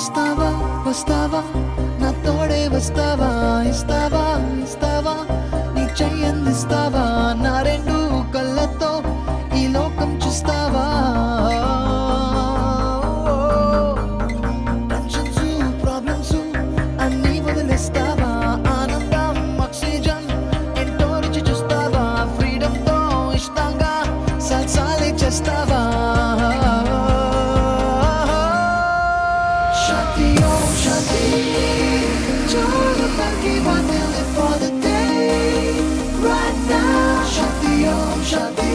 వస్తావా వస్తావా? నా తోడే వస్తావా? ఇస్తావా ఇస్తావా? నీ చెయ్యందిస్తావా? నా shanti